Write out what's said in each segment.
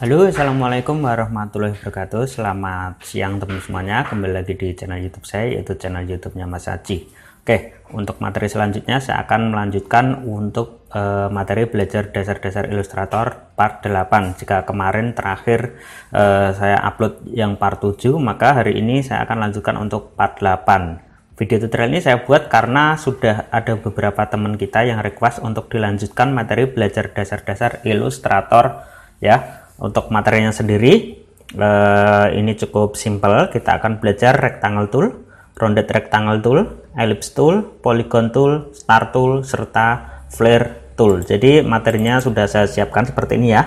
Halo assalamualaikum warahmatullahi wabarakatuh. Selamat siang teman semuanya. Kembali lagi di channel youtube saya Yaitu channel youtube-nya Mas Haji Oke untuk materi selanjutnya Saya akan melanjutkan untuk uh, materi belajar dasar-dasar ilustrator part 8 Jika kemarin terakhir uh, saya upload yang part 7 Maka hari ini saya akan lanjutkan untuk part 8 Video tutorial ini saya buat karena sudah ada beberapa teman kita yang request untuk dilanjutkan materi belajar dasar-dasar ilustrator ya untuk materinya sendiri uh, ini cukup simple. Kita akan belajar rectangle tool rounded rectangle tool ellipse tool polygon tool star tool serta flare tool. Jadi materinya sudah saya siapkan seperti ini ya.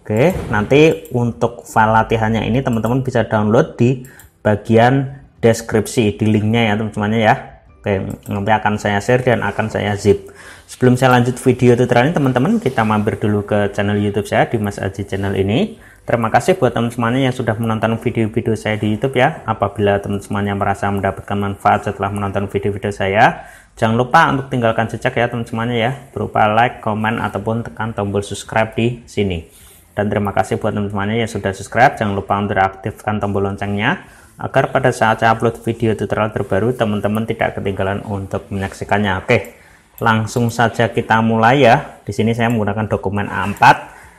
Oke nanti untuk file latihannya ini teman-teman bisa download di bagian deskripsi di linknya ya teman-teman ya oke nanti akan saya share dan akan saya zip Sebelum saya lanjut video tutorial ini teman-teman, kita mampir dulu ke channel YouTube saya di Mas Aji channel ini. Terima kasih buat teman teman yang sudah menonton video-video saya di YouTube ya. Apabila teman yang merasa mendapatkan manfaat setelah menonton video-video saya, jangan lupa untuk tinggalkan jejak ya teman teman ya, berupa like, komen ataupun tekan tombol subscribe di sini. Dan terima kasih buat teman teman yang sudah subscribe, jangan lupa untuk aktifkan tombol loncengnya agar pada saat saya upload video tutorial terbaru teman-teman tidak ketinggalan untuk menyaksikannya. Oke langsung saja kita mulai ya. Di sini saya menggunakan dokumen A4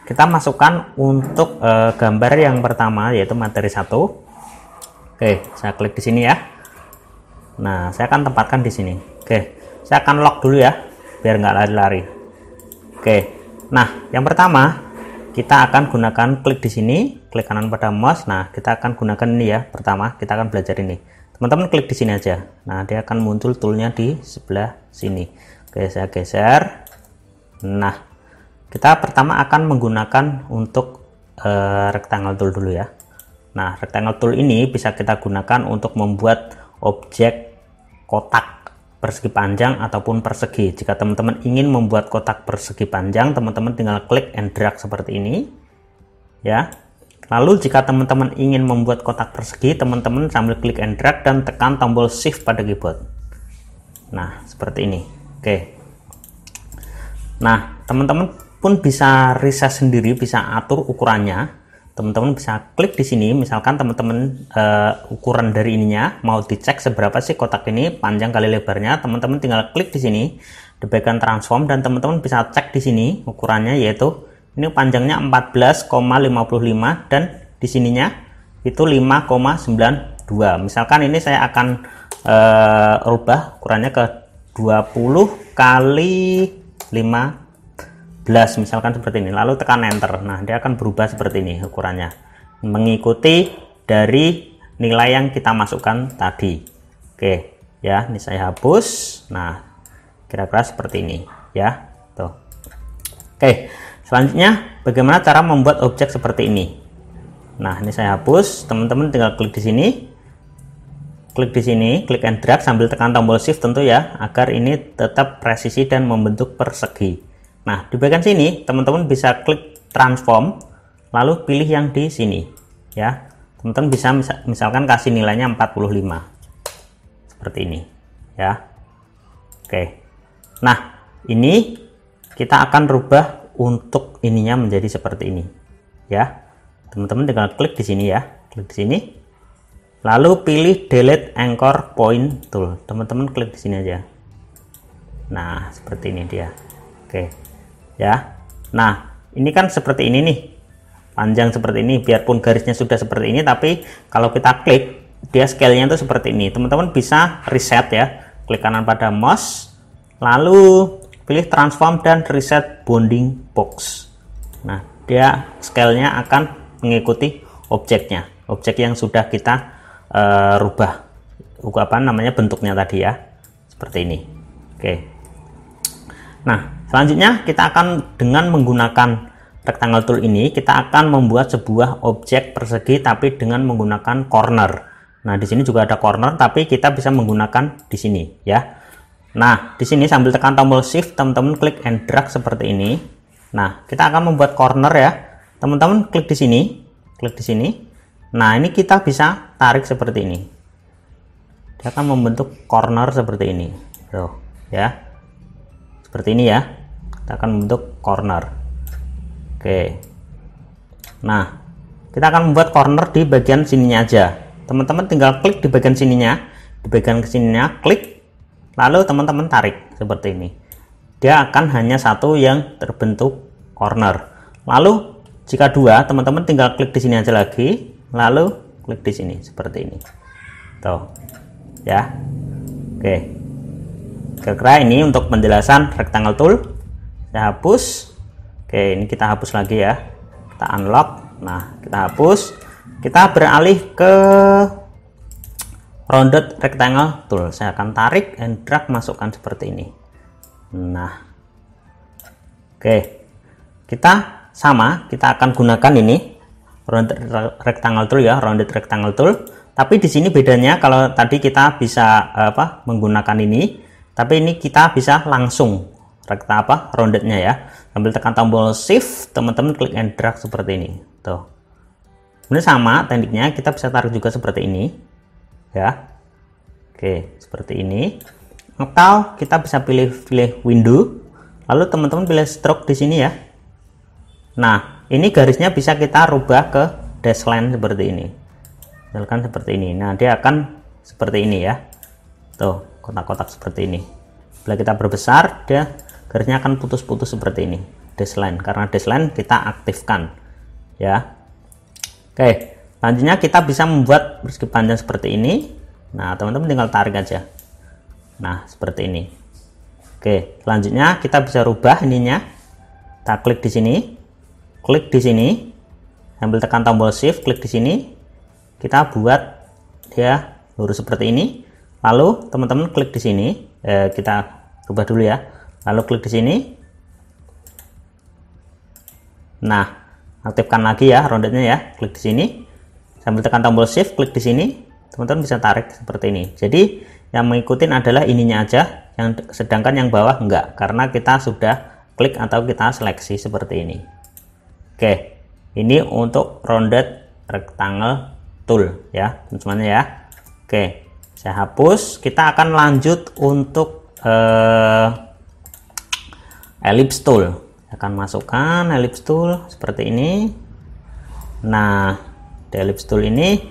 kita masukkan untuk e, gambar yang pertama yaitu materi satu. Oke saya klik di sini ya. Nah saya akan tempatkan di sini. Oke saya akan lock dulu ya biar nggak lari-lari. Oke nah yang pertama kita akan gunakan klik di sini klik kanan pada mouse. Nah kita akan gunakan ini ya pertama kita akan belajar ini. Teman-teman klik di sini aja. Nah dia akan muncul toolnya di sebelah sini. Oke, saya geser. Nah, kita pertama akan menggunakan untuk uh, rectangle tool dulu ya. Nah, rectangle tool ini bisa kita gunakan untuk membuat objek kotak persegi panjang ataupun persegi. Jika teman-teman ingin membuat kotak persegi panjang, teman-teman tinggal klik and drag seperti ini. Ya. Lalu jika teman-teman ingin membuat kotak persegi, teman-teman sambil klik and drag dan tekan tombol shift pada keyboard. Nah, seperti ini. Oke. Nah, teman-teman pun bisa riset sendiri, bisa atur ukurannya. Teman-teman bisa klik di sini, misalkan teman-teman uh, ukuran dari ininya mau dicek seberapa sih kotak ini panjang kali lebarnya. Teman-teman tinggal klik di sini di bagian transform dan teman-teman bisa cek di sini ukurannya yaitu ini panjangnya 14,55 dan di sininya itu 5,92. Misalkan ini saya akan uh, rubah ukurannya ke 20 kali 15 misalkan seperti ini. Lalu tekan enter. Nah dia akan berubah seperti ini ukurannya. Mengikuti dari nilai yang kita masukkan tadi. Oke ya ini saya hapus. Nah kira-kira seperti ini ya. Tuh. Oke selanjutnya bagaimana cara membuat objek seperti ini? Nah ini saya hapus. Teman-teman tinggal klik di sini. Klik di sini, klik and drag sambil tekan tombol shift tentu ya, agar ini tetap presisi dan membentuk persegi. Nah, di bagian sini teman-teman bisa klik transform, lalu pilih yang di sini ya. Teman-teman bisa misalkan kasih nilainya 45. Seperti ini ya. Oke. Nah, ini kita akan rubah untuk ininya menjadi seperti ini ya. Teman-teman tinggal klik di sini ya. Klik di sini lalu pilih delete anchor point tool teman-teman klik di sini aja nah seperti ini dia oke ya. Nah ini kan seperti ini nih. Panjang seperti ini biarpun garisnya sudah seperti ini tapi kalau kita klik dia scale-nya itu seperti ini. Teman-teman bisa reset ya. Klik kanan pada mouse lalu pilih transform dan reset bounding box. Nah dia scale-nya akan mengikuti objeknya. Objek yang sudah kita uh, rubah. Apa namanya bentuknya tadi ya. Seperti ini. Oke. Nah selanjutnya kita akan dengan menggunakan rectangle tool ini kita akan membuat sebuah objek persegi tapi dengan menggunakan corner nah di sini juga ada corner tapi kita bisa menggunakan di sini ya nah di sini sambil tekan tombol shift teman-teman klik and drag seperti ini nah kita akan membuat corner ya teman-teman klik di sini klik di sini Nah, ini kita bisa tarik seperti ini. Dia akan membentuk corner seperti ini. Tuh, ya. Seperti ini ya. Kita akan membentuk corner. Oke. nah kita akan membuat corner di bagian sininya aja. Teman-teman tinggal klik di bagian sininya. Di bagian ke sininya klik. Lalu teman-teman tarik seperti ini. Dia akan hanya satu yang terbentuk corner. Lalu jika dua teman-teman tinggal klik di sini aja lagi. Lalu klik di sini seperti ini. Tuh. Ya. Oke. Kira-kira ini untuk penjelasan rectangle tool saya hapus. Oke ini kita hapus lagi ya. Kita unlock. Nah kita hapus. Kita beralih ke rounded rectangle tool. Saya akan tarik and drag masukkan seperti ini. Nah. Oke. Kita sama. Kita akan gunakan ini. Rounded rectangle tool ya rounded rectangle tool. Tapi di sini bedanya kalau tadi kita bisa apa menggunakan ini. Tapi ini kita bisa langsung rekta apa? Roundednya ya. Sambil tekan tombol shift teman-teman klik and drag seperti ini. Tuh. Ini sama tekniknya kita bisa tarik juga seperti ini. Ya. Oke seperti ini. Atau kita bisa pilih pilih window. Lalu teman-teman pilih stroke di sini ya. Nah ini garisnya bisa kita rubah ke dash line seperti ini. Misalkan seperti ini. Nah dia akan seperti ini ya. Tuh kotak-kotak seperti ini. Bila kita berbesar dia garisnya akan putus-putus seperti ini dash line karena dash line kita aktifkan ya. Oke selanjutnya kita bisa membuat persegi panjang seperti ini. Nah teman-teman tinggal tarik aja. Nah seperti ini. Oke selanjutnya kita bisa rubah ininya. Kita klik di sini. Klik di sini. Sambil tekan tombol shift klik di sini. Kita buat dia lurus seperti ini. Lalu teman-teman klik di sini. Eh, kita rubah dulu ya lalu klik di sini. Nah aktifkan lagi ya rondetnya ya. Klik di sini. Sambil tekan tombol shift klik di sini. Teman-teman bisa tarik seperti ini. Jadi yang mengikuti adalah ininya aja. Yang sedangkan yang bawah enggak karena kita sudah klik atau kita seleksi seperti ini. Oke ini untuk rounded rectangle tool ya teman-teman ya. Oke saya hapus. Kita akan lanjut untuk eh, ellipse tool. Akan masukkan ellipse tool seperti ini. Nah di ellipse tool ini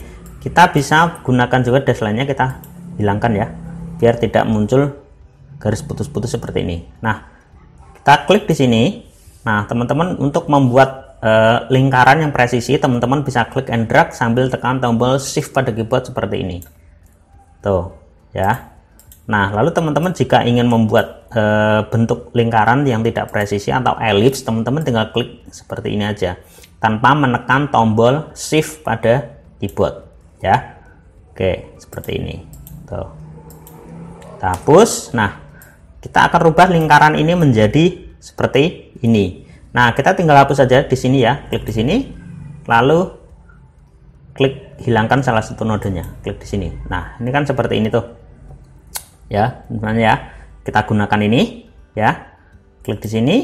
kita bisa gunakan juga line nya kita hilangkan ya biar tidak muncul garis putus-putus seperti ini. Nah kita klik di sini. Nah teman-teman untuk membuat uh, lingkaran yang presisi teman-teman bisa klik and drag sambil tekan tombol shift pada keyboard seperti ini. Tuh ya Nah, lalu teman-teman jika ingin membuat e, bentuk lingkaran yang tidak presisi atau elips, teman-teman tinggal klik seperti ini aja tanpa menekan tombol shift pada keyboard ya. Oke, seperti ini. Tuh. Kita hapus. Nah, kita akan rubah lingkaran ini menjadi seperti ini. Nah, kita tinggal hapus saja di sini ya. Klik di sini. Lalu klik hilangkan salah satu nodenya. Klik di sini. Nah, ini kan seperti ini tuh ya teman-teman ya. Kita gunakan ini ya. Klik di sini.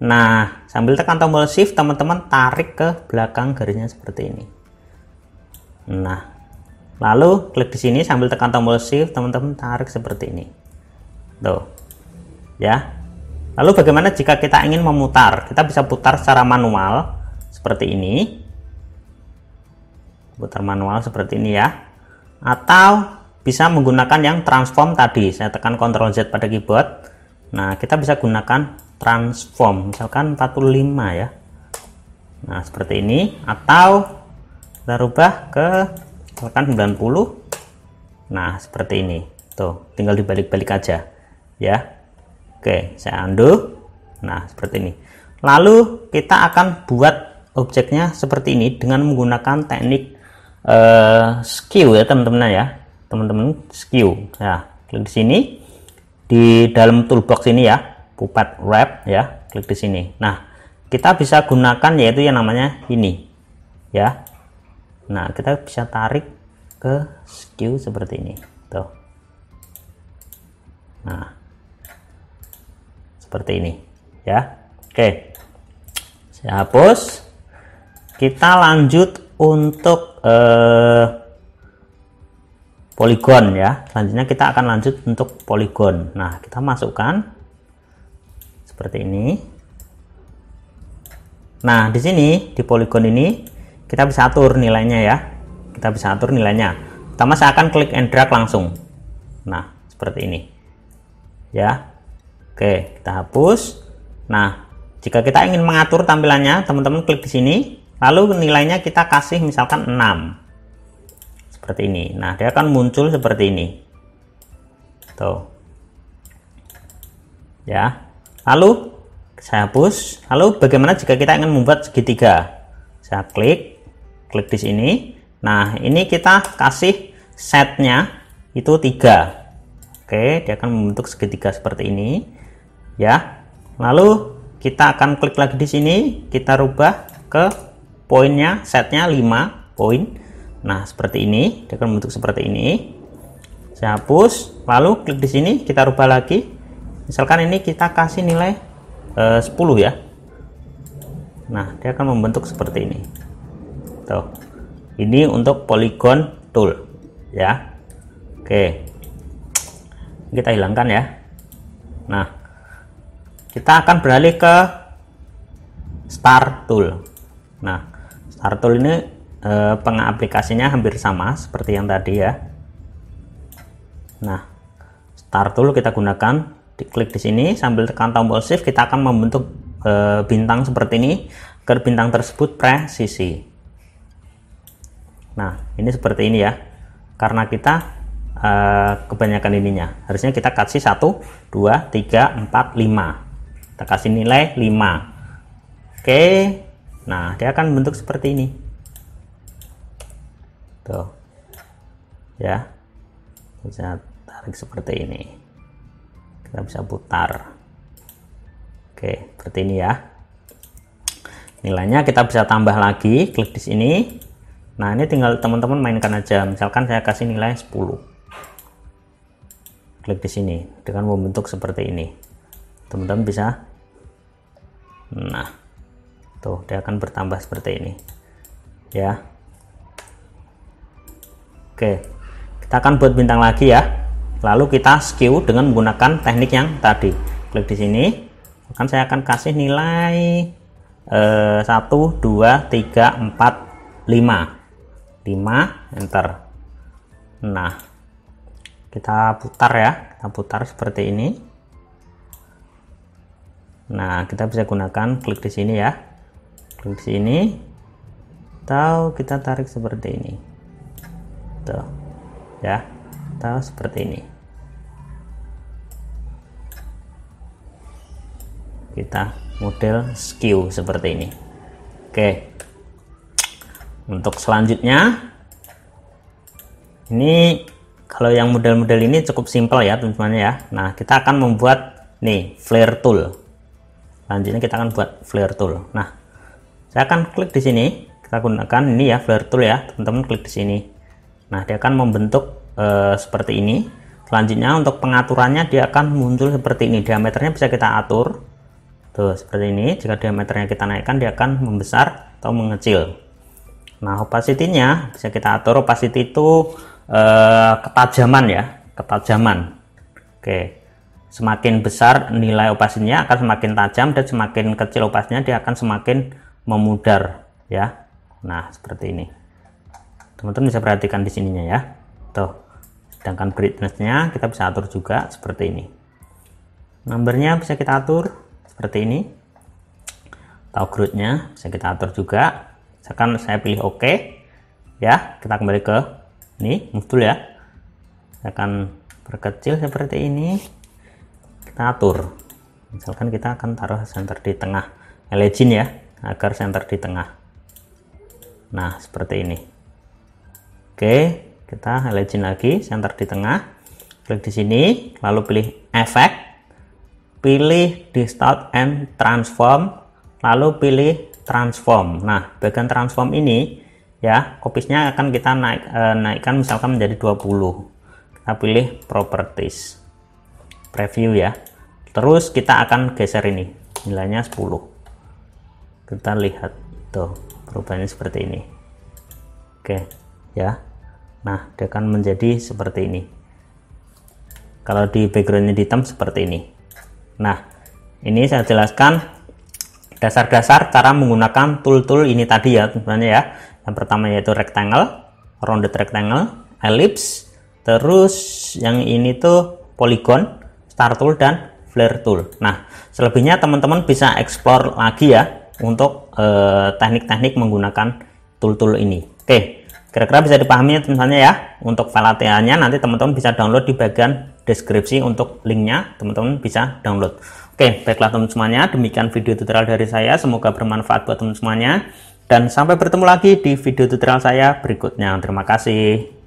Nah sambil tekan tombol shift teman-teman tarik ke belakang garisnya seperti ini. Nah lalu klik di sini sambil tekan tombol shift teman-teman tarik seperti ini. Tuh ya. Lalu bagaimana jika kita ingin memutar? Kita bisa putar secara manual seperti ini. Putar manual seperti ini ya. Atau bisa menggunakan yang transform tadi. Saya tekan Ctrl Z pada keyboard. Nah kita bisa gunakan transform. Misalkan 45 ya. Nah seperti ini. Atau kita rubah ke misalkan 90 nah seperti ini. Tuh tinggal dibalik-balik aja ya. Oke saya undo. Nah seperti ini. Lalu kita akan buat objeknya seperti ini dengan menggunakan teknik uh, skew ya teman-teman ya teman-teman skew. Ya klik di sini. Di dalam toolbox ini ya puppet wrap ya klik di sini. Nah kita bisa gunakan yaitu yang namanya ini ya. Nah kita bisa tarik ke skew seperti ini tuh. Nah seperti ini ya. Oke saya hapus. Kita lanjut untuk eh, poligon ya selanjutnya kita akan lanjut untuk poligon nah kita masukkan seperti ini Nah, di sini di poligon ini kita bisa atur nilainya ya. Kita bisa atur nilainya. Pertama saya akan klik and drag langsung. Nah, seperti ini. Ya. Oke, kita hapus. Nah, jika kita ingin mengatur tampilannya, teman-teman klik di sini, lalu nilainya kita kasih misalkan 6. Seperti ini. Nah, dia akan muncul seperti ini. Tuh. Ya. Lalu saya hapus. Lalu bagaimana jika kita ingin membuat segitiga? Saya klik. Klik di sini. Nah ini kita kasih setnya itu tiga. Oke dia akan membentuk segitiga seperti ini. Ya. Lalu kita akan klik lagi di sini. Kita rubah ke poinnya setnya 5 poin nah seperti ini. Dia akan membentuk seperti ini. Saya hapus. Lalu klik di sini kita rubah lagi. Misalkan ini kita kasih nilai eh, 10 ya. Nah dia akan membentuk seperti ini. Tuh. Ini untuk polygon tool ya. Oke. Kita hilangkan ya. Nah kita akan beralih ke star tool. Nah star tool ini eh, pengaplikasinya hampir sama seperti yang tadi ya. Nah star tool kita gunakan. Diklik di sini sambil tekan tombol shift kita akan membentuk e, bintang seperti ini. Agar bintang tersebut presisi nah ini seperti ini ya. Karena kita e, kebanyakan ininya. Harusnya kita kasih 1 2 3 4 5 kita kasih nilai 5 oke. Nah dia akan bentuk seperti ini tuh ya bisa tarik seperti ini. Kita bisa putar. Oke seperti ini ya. Nilainya kita bisa tambah lagi klik di sini. Nah ini tinggal teman-teman mainkan aja. Misalkan saya kasih nilai 10 klik di sini dengan membentuk seperti ini. Teman-teman bisa? Nah tuh dia akan bertambah seperti ini. Ya oke kita akan buat bintang lagi ya. Lalu kita skew dengan menggunakan teknik yang tadi. Klik di sini. Akan saya akan kasih nilai eh, 1 2 3 4 5 5 enter. Nah kita putar ya. Kita putar seperti ini. Nah kita bisa gunakan klik di sini ya. Klik di sini. Atau kita tarik seperti ini tuh ya atau seperti ini. Kita model skew seperti ini. Oke. Untuk selanjutnya ini kalau yang model-model ini cukup simpel ya teman-teman ya. Nah kita akan membuat nih flare tool. Selanjutnya kita akan buat flare tool. Nah saya akan klik di sini. Kita gunakan ini ya flare tool ya. Teman-teman klik di sini nah dia akan membentuk e, seperti ini. Selanjutnya untuk pengaturannya dia akan muncul seperti ini. Diameternya bisa kita atur. Tuh seperti ini. Jika diameternya kita naikkan dia akan membesar atau mengecil. Nah opacity-nya bisa kita atur. Opacity itu e, ketajaman ya. Ketajaman. Oke. Semakin besar nilai opasinya akan semakin tajam dan semakin kecil opasinya dia akan semakin memudar ya. Nah seperti ini teman-teman bisa perhatikan di sininya ya. Tuh sedangkan brightnessnya kita bisa atur juga seperti ini. Numbernya bisa kita atur seperti ini. Atau groundnya bisa kita atur juga. Misalkan saya pilih OK ya kita kembali ke ini move ya. Saya akan perkecil seperti ini kita atur. Misalkan kita akan taruh center di tengah. Legend ya agar center di tengah. Nah seperti ini oke kita legend lagi center di tengah. Klik di sini lalu pilih efek pilih distort and transform lalu pilih transform. Nah bagian transform ini ya kopisnya akan kita naik e, naikkan misalkan menjadi 20 kita pilih properties. Preview ya. Terus kita akan geser ini nilainya 10 kita lihat tuh perubahannya seperti ini. Oke ya nah dia akan menjadi seperti ini. Kalau di backgroundnya hitam seperti ini. Nah ini saya jelaskan dasar-dasar cara menggunakan tool-tool ini tadi ya teman-teman ya. Yang pertama yaitu rectangle rounded rectangle ellipse terus yang ini tuh polygon star tool dan flare tool. Nah selebihnya teman-teman bisa explore lagi ya untuk eh, teknik-teknik menggunakan tool-tool ini. Oke kira-kira bisa dipahami teman-teman ya untuk file latihannya nanti teman-teman bisa download di bagian deskripsi untuk linknya teman-teman bisa download Oke, baiklah teman semuanya, demikian video tutorial dari saya. Semoga bermanfaat buat teman semuanya. Dan sampai bertemu lagi di video tutorial saya berikutnya. Terima kasih.